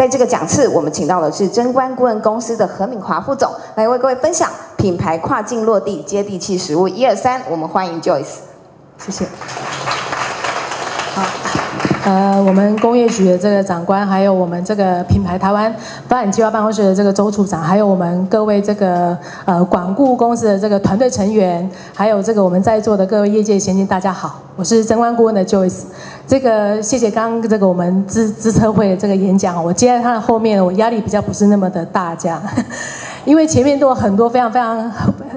在这个讲次，我们请到的是贞观顾问公司的何敏华副总，来为各位分享品牌跨境落地、接地气实务。一二三，我们欢迎 Joyce，谢谢。好，呃，我们工业局的这个长官，还有我们这个品牌台湾发展计划办公室的这个周处长，还有我们各位这个呃管顾公司的这个团队成员，还有这个我们在座的各位业界先进，大家好，我是贞观顾问的 Joyce。这个谢谢刚刚这个我们资资策会的这个演讲，我接在他的后面，我压力比较不是那么的大，这样。因为前面都有很多非常非常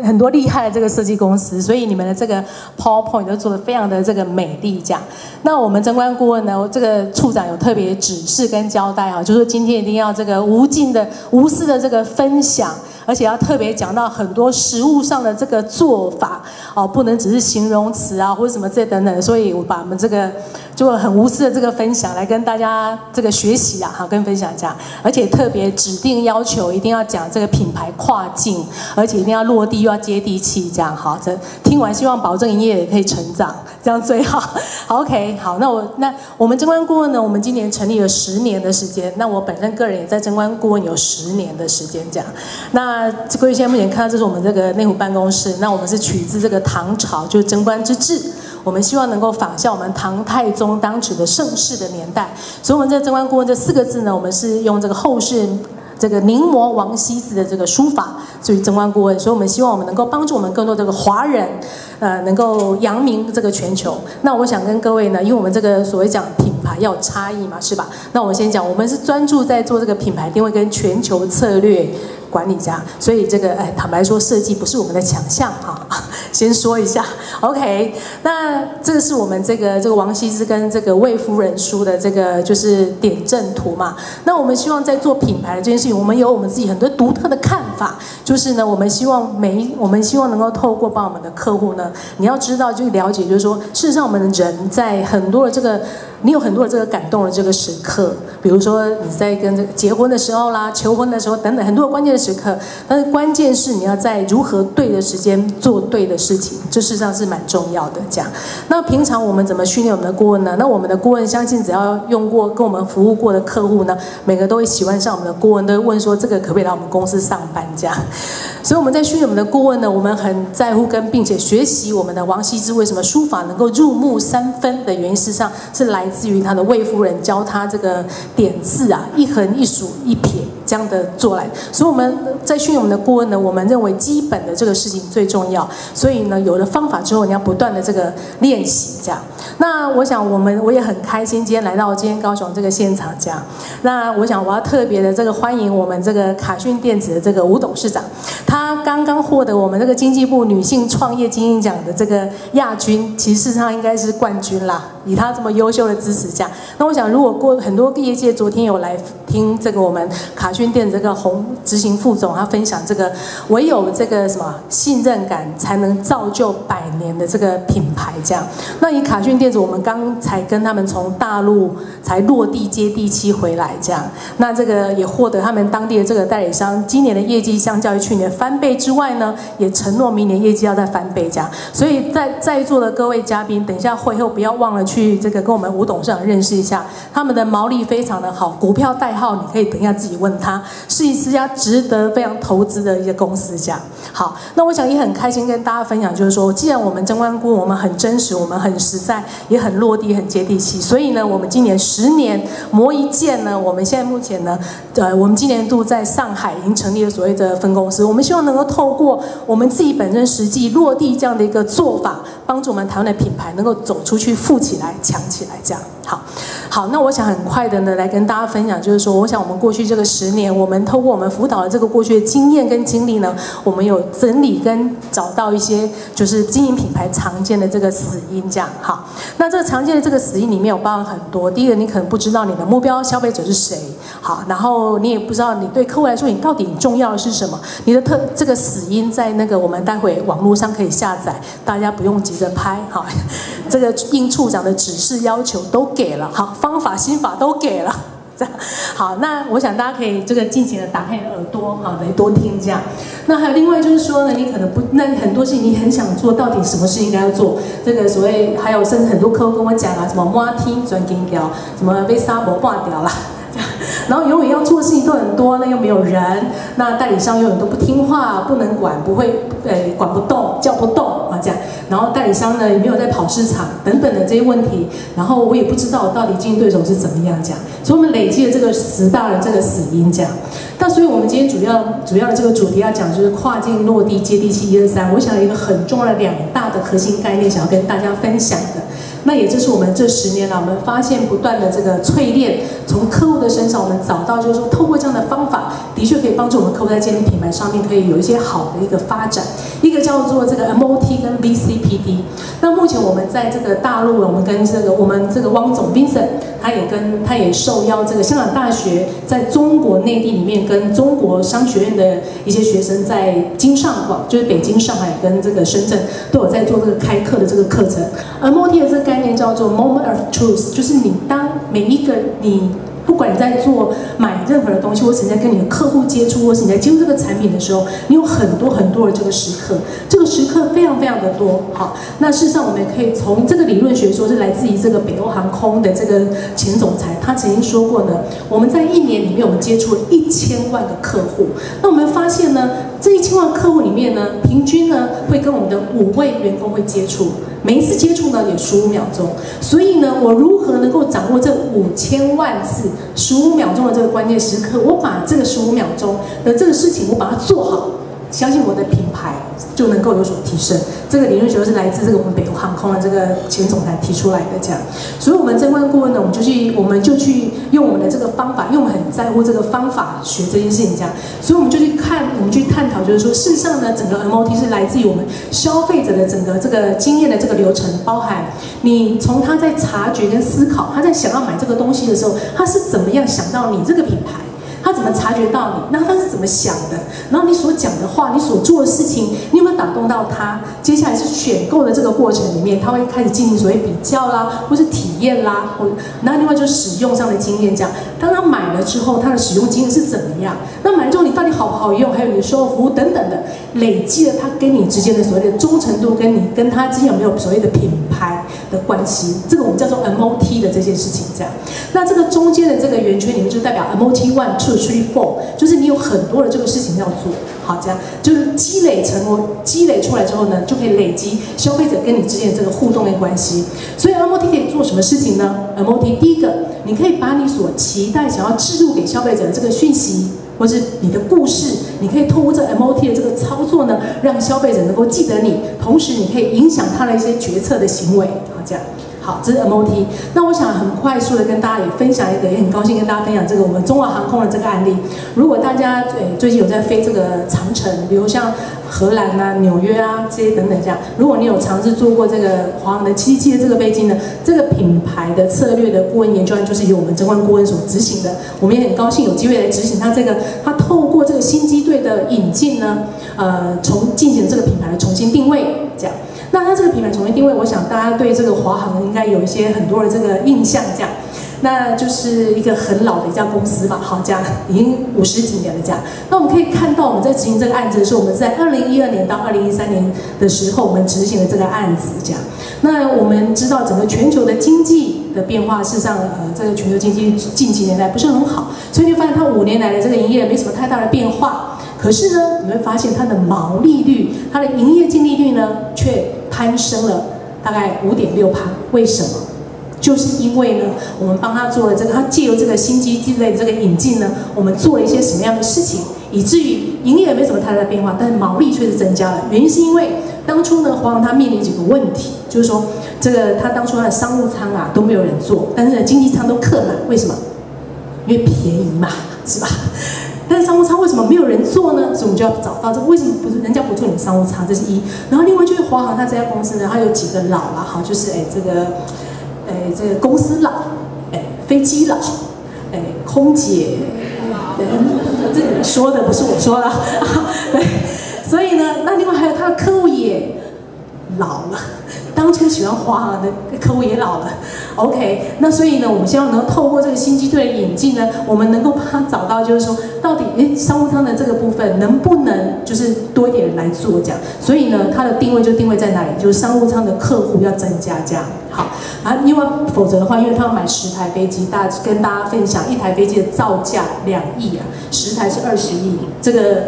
很多厉害的这个设计公司，所以你们的这个 PowerPoint 都做的非常的这个美丽，这样。那我们贞观顾问呢，这个处长有特别指示跟交代啊，就是今天一定要这个无尽的、无私的这个分享。而且要特别讲到很多食物上的这个做法哦，不能只是形容词啊或者什么这等等，所以我把我们这个就很无私的这个分享来跟大家这个学习啊，哈跟分享一下。而且特别指定要求一定要讲这个品牌跨境，而且一定要落地又要接地气，这样好。这听完希望保证营业也可以成长，这样最好。好 OK，好，那我那我们贞观顾问呢，我们今年成立了十年的时间，那我本身个人也在贞观顾问有十年的时间，这样那。那各位现在目前看到，这是我们这个内湖办公室。那我们是取自这个唐朝，就是贞观之治。我们希望能够仿效我们唐太宗当时的盛世的年代。所以，我们这贞观顾问这四个字呢，我们是用这个后世这个临摹王羲之的这个书法，所以贞观顾问。所以我们希望我们能够帮助我们更多这个华人，呃，能够扬名这个全球。那我想跟各位呢，因为我们这个所谓讲品牌要有差异嘛，是吧？那我先讲，我们是专注在做这个品牌定位跟全球策略。管理家，所以这个哎，坦白说，设计不是我们的强项哈。先说一下，OK。那这是我们这个这个王羲之跟这个魏夫人书的这个就是点阵图嘛。那我们希望在做品牌的这件事情，我们有我们自己很多独特的看法。就是呢，我们希望每我们希望能够透过帮我们的客户呢，你要知道就了解，就是说，事实上我们的人在很多的这个。你有很多的这个感动的这个时刻，比如说你在跟这个结婚的时候啦、求婚的时候等等很多关键的时刻。但是关键是你要在如何对的时间做对的事情，这事实上是蛮重要的。这样，那平常我们怎么训练我们的顾问呢？那我们的顾问相信只要用过跟我们服务过的客户呢，每个都会喜欢上我们的顾问，都会问说这个可不可以来我们公司上班？这样，所以我们在训练我们的顾问呢，我们很在乎跟并且学习我们的王羲之为什么书法能够入木三分的原因，事实上是来。至于他的魏夫人教他这个点字啊，一横一竖一撇。这样的做来，所以我们在训练我们的顾问呢，我们认为基本的这个事情最重要。所以呢，有了方法之后，你要不断的这个练习这样。那我想我们我也很开心，今天来到今天高雄这个现场这样。那我想我要特别的这个欢迎我们这个卡讯电子的这个吴董事长，他刚刚获得我们这个经济部女性创业精英奖的这个亚军，其实上应该是冠军啦。以他这么优秀的支持下，那我想，如果过很多业界昨天有来听这个我们卡讯店这个洪执行副总他分享这个，唯有这个什么信任感才能造就百年的这个品牌这样。那以卡讯电子，我们刚才跟他们从大陆才落地接地气回来这样，那这个也获得他们当地的这个代理商今年的业绩相较于去年翻倍之外呢，也承诺明年业绩要再翻倍这样。所以在在座的各位嘉宾，等一下会后不要忘了。去这个跟我们吴董事长认识一下，他们的毛利非常的好，股票代号你可以等一下自己问他，是一家值得非常投资的一个公司。这样好，那我想也很开心跟大家分享，就是说，既然我们真观顾问我们很真实，我们很实在，也很落地，很接地气，所以呢，我们今年十年磨一剑呢，我们现在目前呢，呃，我们今年度在上海已经成立了所谓的分公司，我们希望能够透过我们自己本身实际落地这样的一个做法，帮助我们台湾的品牌能够走出去，富起。来强起来，这样好，好。那我想很快的呢，来跟大家分享，就是说，我想我们过去这个十年，我们透过我们辅导的这个过去的经验跟经历呢，我们有整理跟找到一些，就是经营品牌常见的这个死因，这样好。那这个常见的这个死因里面有包含很多。第一个，你可能不知道你的目标消费者是谁，好，然后你也不知道你对客户来说，你到底重要的是什么。你的特这个死因在那个我们待会网络上可以下载，大家不用急着拍，好，这个应处长的。指示要求都给了，好方法心法都给了，这样好。那我想大家可以这个尽情的打开耳朵，哈来多听这样。那还有另外就是说呢，你可能不那很多事情你很想做到底什么事应该要做？这个所谓还有甚至很多客户跟我讲啊，什么摩天转金条，什么被沙博挂掉了。然后永远要做的事情都很多，那又没有人，那代理商永远都不听话，不能管，不会，呃，管不动，叫不动啊这样。然后代理商呢也没有在跑市场等等的这些问题，然后我也不知道到底竞争对手是怎么样讲，所以我们累积了这个十大的这个死因讲。那所以我们今天主要主要的这个主题要讲就是跨境落地接地气一二三，我想有一个很重要的两大的核心概念想要跟大家分享的。那也就是我们这十年来，我们发现不断的这个淬炼，从客户的身上，我们找到就是说，透过这样的方法，的确可以帮助我们客户在建立品牌上面可以有一些好的一个发展。一个叫做这个 MOT 跟 VCPD。那目前我们在这个大陆，我们跟这个我们这个汪总 Vincent，他也跟他也受邀这个香港大学在中国内地里面跟中国商学院的一些学生在京上广，就是北京、上海跟这个深圳都有在做这个开课的这个课程。MOT 的这个概念叫做 Moment of Truth，就是你当每一个你。不管你在做买任何的东西，或是你在跟你的客户接触，或是你在接触这个产品的时候，你有很多很多的这个时刻，这个时刻非常非常的多。好，那事实上我们可以从这个理论学说，是来自于这个北欧航空的这个前总裁，他曾经说过呢，我们在一年里面，我们接触了一千万个客户，那我们发现呢，这一千万客户里面呢，平均呢会跟我们的五位员工会接触。每一次接触呢有十五秒钟，所以呢，我如何能够掌握这五千万次十五秒钟的这个关键时刻？我把这个十五秒钟的这个事情，我把它做好。相信我的品牌就能够有所提升。这个理论学是来自这个我们北欧航空的这个前总裁提出来的，这样。所以，我们争冠顾问呢，我们就去，我们就去用我们的这个方法，因为我们很在乎这个方法学这件事情，这样。所以，我们就去看，我们去探讨，就是说，事实上呢，整个 MOT 是来自于我们消费者的整个这个经验的这个流程，包含你从他在察觉跟思考，他在想要买这个东西的时候，他是怎么样想到你这个品牌。怎么察觉到你？那他是怎么想的？然后你所讲的话，你所做的事情，你有没有打动到他？接下来是选购的这个过程里面，他会开始进行所谓比较啦，或是体验啦，或那另外就使用上的经验。这样，当他买了之后，他的使用经验是怎么样？那买了之后，你到底好不好用？还有你的售后服务等等的，累积了他跟你之间的所谓的忠诚度，跟你跟他之间有没有所谓的品牌的关系？这个我们叫做 MOT 这件事情。这样，那这个中间的这个圆圈里面就代表 MOT one two。Three four，就是你有很多的这个事情要做好，这样就是积累成我积累出来之后呢，就可以累积消费者跟你之间的这个互动的关系。所以 MOT 可以做什么事情呢？MOT 第一个，你可以把你所期待想要植入给消费者的这个讯息，或是你的故事，你可以透过这 MOT 的这个操作呢，让消费者能够记得你，同时你可以影响他的一些决策的行为，好这样。好，这是 MOT。那我想很快速的跟大家也分享一个，也很高兴跟大家分享这个我们中华航空的这个案例。如果大家诶最近有在飞这个长城，比如像荷兰啊、纽约啊这些等等这样，如果你有尝试坐过这个华航的七七的这个飞机呢，这个品牌的策略的顾问研究案就是由我们争冠顾问所执行的。我们也很高兴有机会来执行它这个，它透过这个新机队的引进呢，呃，从进行这个品牌的重新定位这样。那它这个品牌重新定位，我想大家对这个华航应该有一些很多的这个印象，这样，那就是一个很老的一家公司吧，好，这样已经五十几年了，这样。那我们可以看到，我们在执行这个案子的时候，我们在二零一二年到二零一三年的时候，我们执行了这个案子，这样。那我们知道整个全球的经济的变化，事实上，呃，这个全球经济近几年来不是很好，所以就发现它五年来的这个营业没什么太大的变化。可是呢，你会发现它的毛利率、它的营业净利率呢，却攀升了大概五点六趴，为什么？就是因为呢，我们帮他做了这个，他借由这个新机之类的这个引进呢，我们做了一些什么样的事情，以至于营业没什么太大的变化，但是毛利却是增加了。原因是因为当初呢，华航它面临几个问题，就是说这个他当初他的商务舱啊都没有人坐，但是呢经济舱都客满，为什么？因为便宜嘛，是吧？但是商务舱为什么没有人坐呢？所以我们就要找到这为什么不是人家不坐你商务舱？这是一。然后另外就是华航它这家公司呢，它有几个老了哈，就是哎这个，哎这个公司老，哎飞机老，哎空姐，这你说的不是我说的，对。所以呢，那另外还有他的客户也老了，当初喜欢花的客户也老了，OK，那所以呢，我们希望能透过这个新机队的引进呢，我们能够帮他找到，就是说到底诶商务舱的这个部分能不能就是多一点人来做这样，所以呢，它的定位就定位在哪里，就是商务舱的客户要增加这样。好啊，因为否则的话，因为他要买十台飞机，大跟大家分享一台飞机的造价两亿啊，十台是二十亿，这个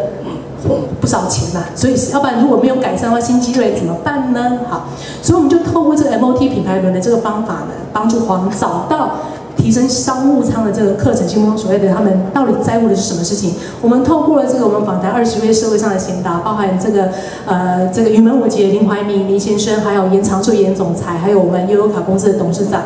不少钱呐。所以要不然如果没有改善的话，新机队怎么办呢？好，所以我们就透过这个 MOT 品牌轮的这个方法呢，帮助黄找到。提升商务舱的这个课程，心目中所谓的他们到底在乎的是什么事情？我们透过了这个我们访谈二十位社会上的贤达，包含这个呃这个云门舞集的林怀民林先生，还有严长寿严总裁，还有我们悠游卡公司的董事长。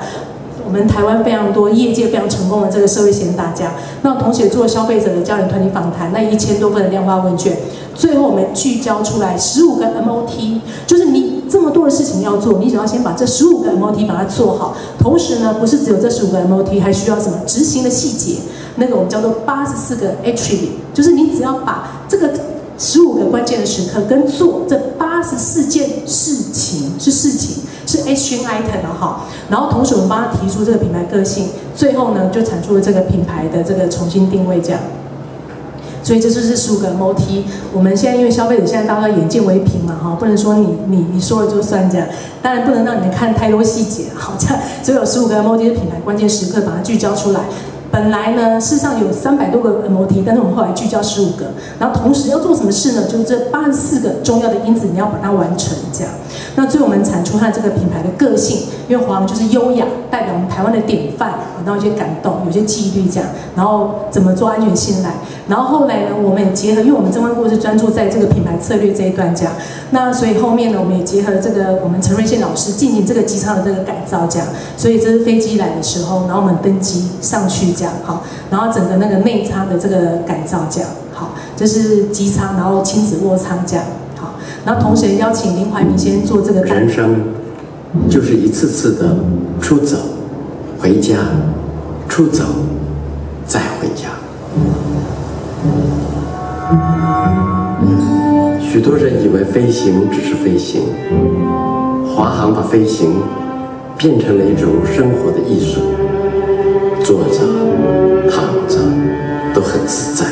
我们台湾非常多业界非常成功的这个社会贤大家，那同时也做消费者的家人团体访谈，那一千多份的量化问卷，最后我们聚焦出来十五个 MOT，就是你这么多的事情要做，你只要先把这十五个 MOT 把它做好，同时呢，不是只有这十五个 MOT，还需要什么执行的细节，那个我们叫做八十四个 attribute，就是你只要把这个十五个关键的时刻跟做这八十四件事情是事情。是 action item 的哈，然后同时我们帮他提出这个品牌个性，最后呢就产出了这个品牌的这个重新定位这样。所以这就是十五个 MOT。我们现在因为消费者现在大家眼见为凭嘛哈，不能说你你你说了就算这样，当然不能让你们看太多细节好这样，只有十五个 MOT 的品牌关键时刻把它聚焦出来。本来呢，事实上有三百多个 MOT，但是我们后来聚焦十五个，然后同时要做什么事呢？就是这八十四个重要的因子，你要把它完成这样。那最后我们产出它这个品牌的个性，因为黄就是优雅，代表我们台湾的典范，然后一些感动，有些纪律这样。然后怎么做安全信赖？然后后来呢，我们也结合，因为我们正观顾是专注在这个品牌策略这一段这样。那所以后面呢，我们也结合这个我们陈瑞宪老师进行这个机舱的这个改造这样。所以这是飞机来的时候，然后我们登机上去。这样好，然后整个那个内舱的这个改造这样好，这是机舱，然后亲子卧舱这样好，然后同时邀请林怀民先做这个。人生就是一次次的出走、回家、出走、再回家。许多人以为飞行只是飞行，华航把飞行变成了一种生活的艺术。坐着、躺着都很自在。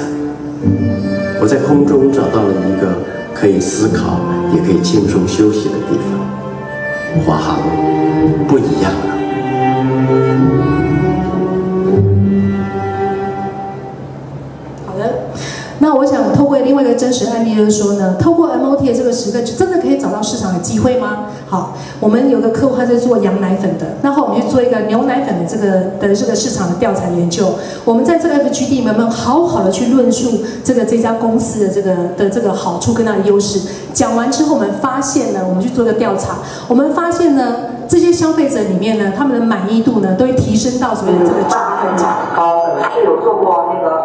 我在空中找到了一个可以思考，也可以轻松休息的地方。华航不一样了。好的，那我想另外一个真实案例，就是说呢，透过 MOT 的这个时刻，就真的可以找到市场的机会吗？好，我们有个客户他在做羊奶粉的，那后我们去做一个牛奶粉的这个的这个市场的调查研究。我们在这个 FGD 里面好好的去论述这个这家公司的这个的这个好处跟它的优势。讲完之后，我们发现呢，我们去做个调查，我们发现呢，这些消费者里面呢，他们的满意度呢，都会提升到所谓的这个九分这高的是有做过那个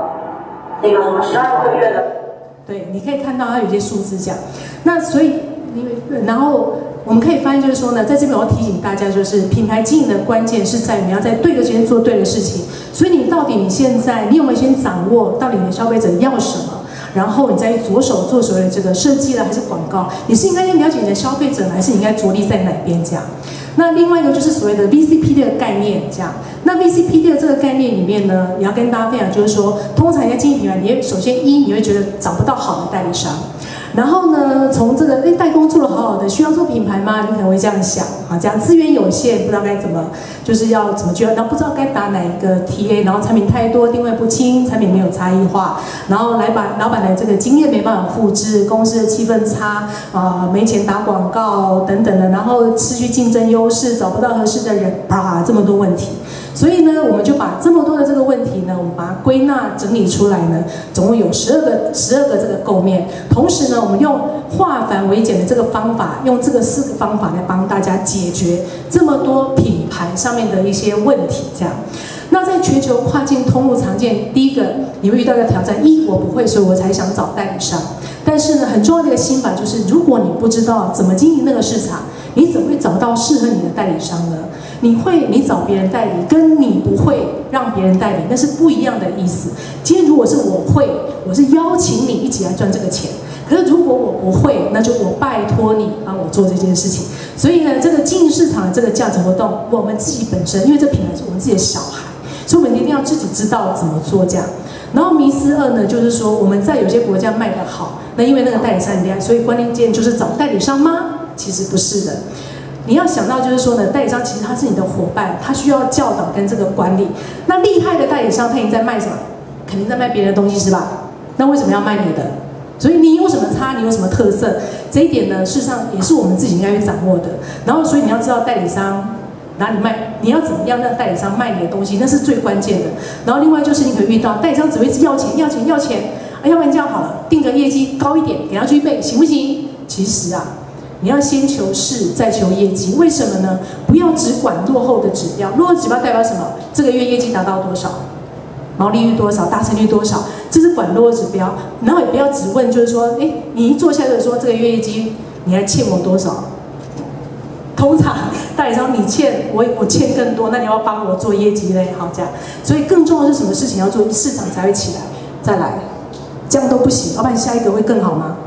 那个什么十二个月的。对，你可以看到它有些数字讲，那所以因为然后。我们可以发现，就是说呢，在这边我要提醒大家，就是品牌经营的关键是在你要在对的时间做对的事情。所以你到底你现在你有没有先掌握到底你的消费者要什么，然后你再着手做所谓的这个设计了还是广告？你是应该先了解你的消费者，还是你应该着力在哪边这样？那另外一个就是所谓的 VCPD 的概念这样。那 VCPD 的这个概念里面呢，也要跟大家分享，就是说，通常在经营品牌，你首先一你会觉得找不到好的代理商。然后呢，从这个哎代工做的好好的，需要做品牌吗？你可能会这样想啊，这样资源有限，不知道该怎么，就是要怎么去，然后不知道该打哪一个 TA，然后产品太多，定位不清，产品没有差异化，然后来把老板的这个经验没办法复制，公司的气氛差啊，没钱打广告等等的，然后失去竞争优势，找不到合适的人，啪，这么多问题。所以呢，我们就把这么多的这个问题呢，我们把它归纳整理出来呢，总共有十二个十二个这个构面。同时呢，我们用化繁为简的这个方法，用这个四个方法来帮大家解决这么多品牌上面的一些问题。这样，那在全球跨境通路常见，第一个你会遇到一个挑战：一我不会，所以我才想找代理商。但是呢，很重要的一个心法就是，如果你不知道怎么经营那个市场，你怎么会找到适合你的代理商呢？你会，你找别人代理，跟你不会让别人代理，那是不一样的意思。今天如果是我会，我是邀请你一起来赚这个钱。可是如果我不会，那就我拜托你帮我做这件事情。所以呢，这个经营市场的这个价值活动，我们自己本身，因为这品牌是我们自己的小孩，所以我们一定要自己知道怎么做这样。然后迷思二呢，就是说我们在有些国家卖得好，那因为那个代理商很厉害，所以关键键就是找代理商吗？其实不是的。你要想到就是说呢，代理商其实他是你的伙伴，他需要教导跟这个管理。那厉害的代理商，他已经在卖什么？肯定在卖别的东西是吧？那为什么要卖你的？所以你有什么差，你有什么特色，这一点呢，事实上也是我们自己应该去掌握的。然后，所以你要知道代理商哪里卖，你要怎么样让代理商卖你的东西，那是最关键的。然后，另外就是你可以遇到代理商只会要钱、要钱、要钱，啊，要不然这样好了，定个业绩高一点给他去备，行不行？其实啊，你要先求事，再求业绩。为什么呢？不要只管落后的指标，落后指标代表什么？这个月业绩达到多少？毛利率多少？达成率多少？这是管落指标。然后也不要只问，就是说，哎，你一坐下就说这个月业绩你还欠我多少？通常代理商你欠我，我欠更多，那你要帮我做业绩嘞，好这样。所以更重要是什么事情要做，市场才会起来。再来，这样都不行，老板下一个会更好吗？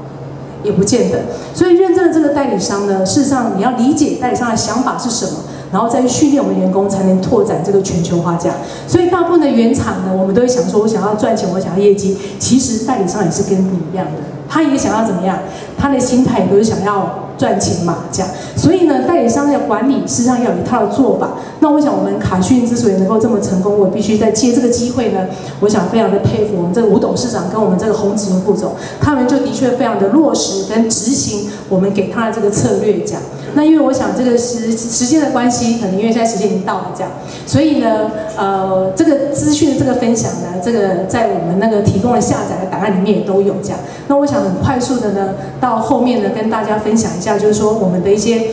也不见得。所以认证的这个代理商呢，事实上你要理解代理商的想法是什么。然后再去训练我们员工，才能拓展这个全球化。这样，所以大部分的原厂呢，我们都会想说，我想要赚钱，我想要业绩。其实代理商也是跟你一样的，他也想要怎么样？他的心态也都是想要赚钱嘛，这样。所以呢，代理商要管理，实际上要有一套做法。那我想，我们卡讯之所以能够这么成功，我必须在借这个机会呢，我想非常的佩服我们这个吴董事长跟我们这个洪子荣副总，他们就的确非常的落实跟执行我们给他的这个策略，这样。那因为我想这个时时间的关系，可能因为现在时间已经到了这样，所以呢，呃，这个资讯的这个分享呢，这个在我们那个提供的下载的档案里面也都有这样。那我想很快速的呢，到后面呢跟大家分享一下，就是说我们的一些。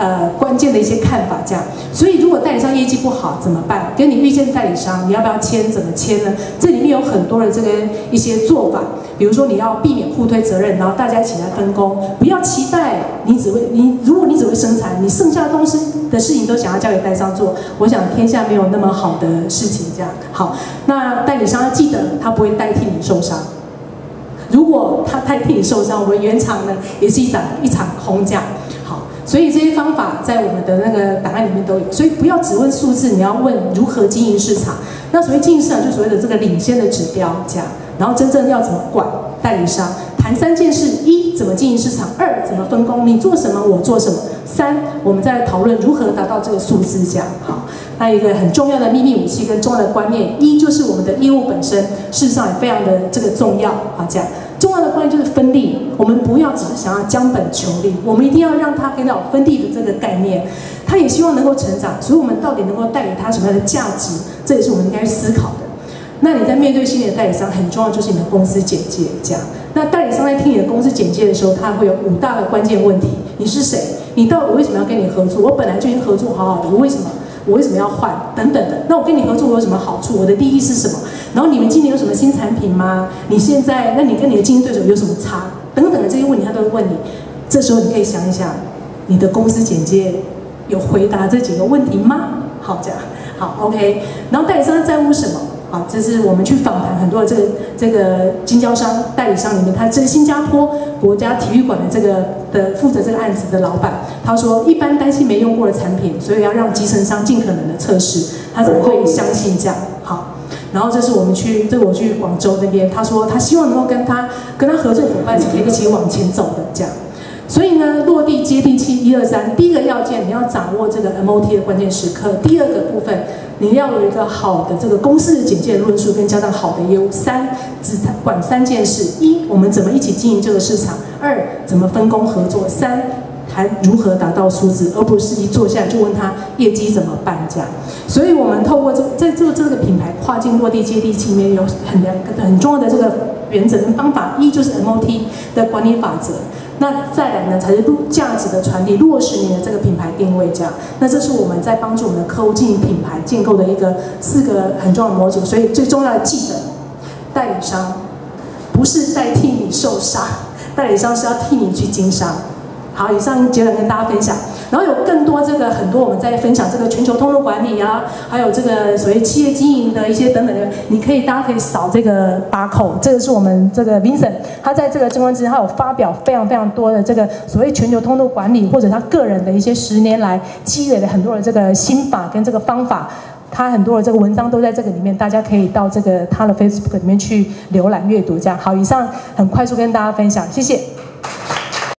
呃，关键的一些看法这样，所以如果代理商业绩不好怎么办？跟你遇见代理商，你要不要签？怎么签呢？这里有很多的这个一些做法，比如说你要避免互推责任，然后大家一起来分工，不要期待你只会你，如果你只会生产，你剩下的东西的事情都想要交给代理商做，我想天下没有那么好的事情这样。好，那代理商要记得，他不会代替你受伤。如果他代替你受伤，我们原厂呢也是一场一场空降。所以这些方法在我们的那个档案里面都有，所以不要只问数字，你要问如何经营市场。那所谓经营市场，就所谓的这个领先的指标，这样。然后真正要怎么管代理商，谈三件事：一，怎么经营市场；二，怎么分工，你做什么，我做什么；三，我们再讨论如何达到这个数字，这样。好，那一个很重要的秘密武器跟重要的观念，一就是我们的业务本身，事实上也非常的这个重要，好这样。重要的观念就是分利，我们不要只是想要将本求利，我们一定要让他看到分利的这个概念，他也希望能够成长，所以我们到底能够带给他什么样的价值，这也是我们应该思考的。那你在面对新的代理商，很重要就是你的公司简介，这样。那代理商在听你的公司简介的时候，他会有五大的关键问题：你是谁？你到底为什么要跟你合作？我本来就已经合作好好的，我为什么？我为什么要换？等等的。那我跟你合作我有什么好处？我的利益是什么？然后你们今年有什么新产品吗？你现在，那你跟你的竞争对手有什么差？等等的这些问题，他都会问你。这时候你可以想一想，你的公司简介有回答这几个问题吗？好，这样好，OK。然后代理商在乎什么？好，这是我们去访谈很多的这个这个经销商、代理商里面，他这是新加坡国家体育馆的这个的负责这个案子的老板，他说一般担心没用过的产品，所以要让集成商尽可能的测试，他怎么会相信这样？好，然后这是我们去，这我去广州那边，他说他希望能够跟他跟他合作伙伴是可以一起往前走的这样，所以呢，落地接地气一二三，第一个要件你要掌握这个 MOT 的关键时刻，第二个部分。你要有一个好的这个公司的简介论述，跟加上好的业务。三，只管三件事：一，我们怎么一起经营这个市场；二，怎么分工合作；三，还如何达到数字，而不是一坐下来就问他业绩怎么办这样。所以，我们透过这在做这个品牌跨境落地接地气里面有很两个很重要的这个原则跟方法。一就是 MOT 的管理法则。那再来呢，才是落价值的传递，落实你的这个品牌定位，这样。那这是我们在帮助我们的客户进行品牌建构的一个四个很重要的模组。所以最重要的记得，代理商不是代替你受伤，代理商是要替你去经商。好，以上结论跟大家分享。然后有更多这个很多我们在分享这个全球通路管理啊，还有这个所谓企业经营的一些等等的，你可以大家可以扫这个八口，这个是我们这个 Vincent，他在这个正光之他有发表非常非常多的这个所谓全球通路管理或者他个人的一些十年来积累了很多的这个心法跟这个方法。他很多的这个文章都在这个里面，大家可以到这个他的 Facebook 里面去浏览阅读。这样好，以上很快速跟大家分享，谢谢。